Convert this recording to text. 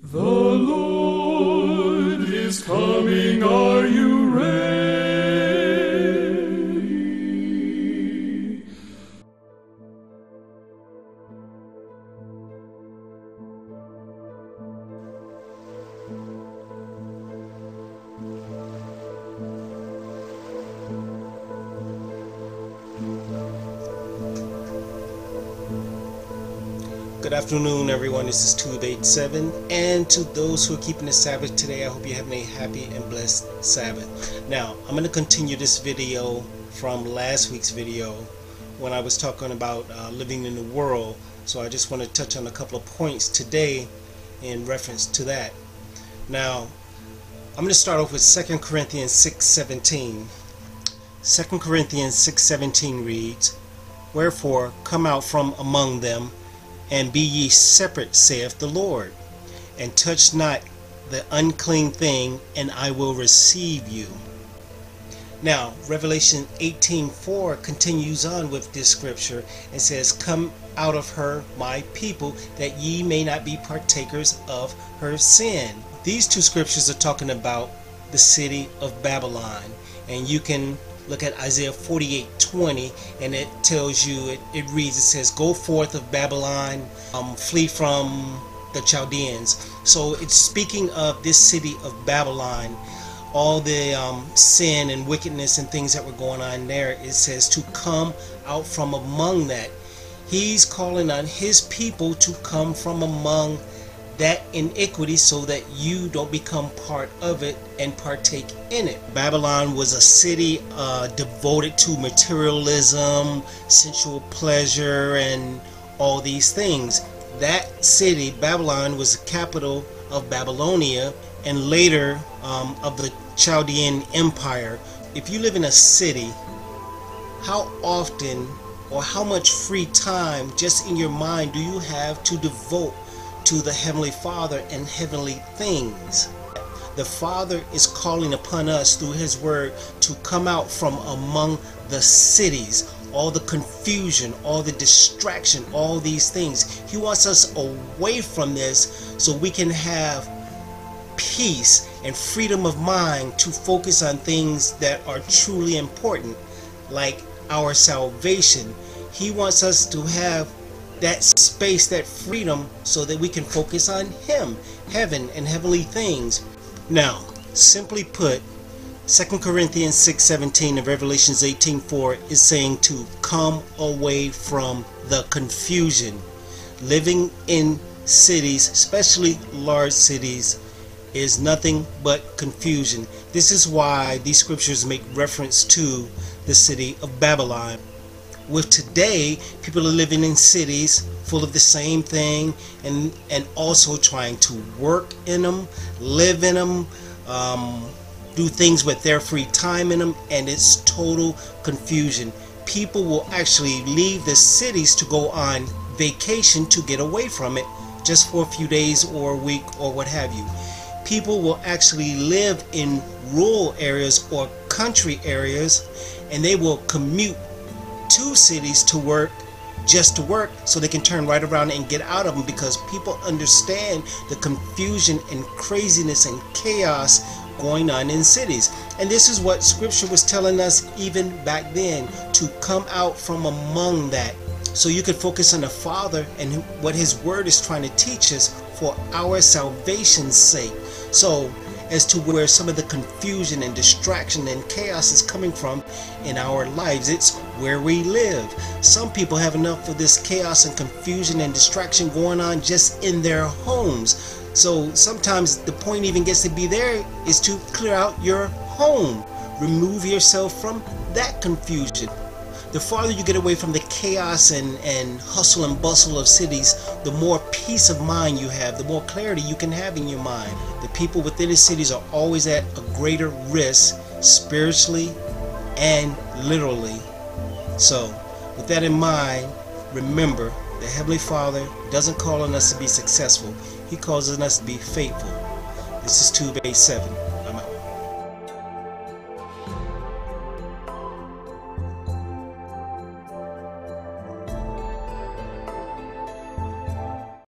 The Lord is coming, are you Good afternoon, everyone. This is Tube87. And to those who are keeping the Sabbath today, I hope you're having a happy and blessed Sabbath. Now, I'm going to continue this video from last week's video when I was talking about uh, living in the world. So I just want to touch on a couple of points today in reference to that. Now, I'm going to start off with 2 Corinthians 6:17. 2 Corinthians 6:17 reads, Wherefore come out from among them and be ye separate, saith the Lord, and touch not the unclean thing, and I will receive you. Now, Revelation 18:4 continues on with this scripture and says, Come out of her, my people, that ye may not be partakers of her sin. These two scriptures are talking about the city of Babylon, and you can look at Isaiah 48:20, and it tells you, it, it reads, it says, Go forth of Babylon, um, flee from the Chaldeans. So it's speaking of this city of Babylon, all the um, sin and wickedness and things that were going on there. It says to come out from among that. He's calling on his people to come from among that iniquity so that you don't become part of it and partake in it. Babylon was a city uh, devoted to materialism, sensual pleasure, and all these things. That city, Babylon, was the capital of Babylonia and later um, of the Chaldean Empire. If you live in a city, how often or how much free time just in your mind do you have to devote to the Heavenly Father and heavenly things. The Father is calling upon us through His Word to come out from among the cities, all the confusion, all the distraction, all these things. He wants us away from this so we can have peace and freedom of mind to focus on things that are truly important, like our salvation. He wants us to have that space, that freedom, so that we can focus on Him, heaven, and heavenly things. Now, simply put, 2 Corinthians 6:17 and Revelations 18:4 is saying to come away from the confusion. Living in cities, especially large cities, is nothing but confusion. This is why these scriptures make reference to the city of Babylon with today people are living in cities full of the same thing and and also trying to work in them live in them um, do things with their free time in them and it's total confusion. People will actually leave the cities to go on vacation to get away from it just for a few days or a week or what have you. People will actually live in rural areas or country areas and they will commute to cities to work just to work so they can turn right around and get out of them because people understand the confusion and craziness and chaos going on in cities. And this is what scripture was telling us even back then to come out from among that so you could focus on the Father and what His Word is trying to teach us for our salvation's sake. So as to where some of the confusion and distraction and chaos is coming from in our lives. It's where we live. Some people have enough of this chaos and confusion and distraction going on just in their homes. So sometimes the point even gets to be there is to clear out your home. Remove yourself from that confusion the farther you get away from the chaos and, and hustle and bustle of cities, the more peace of mind you have, the more clarity you can have in your mind. The people within the cities are always at a greater risk spiritually and literally. So, with that in mind, remember the Heavenly Father doesn't call on us to be successful, He calls on us to be faithful. This is Tube 7.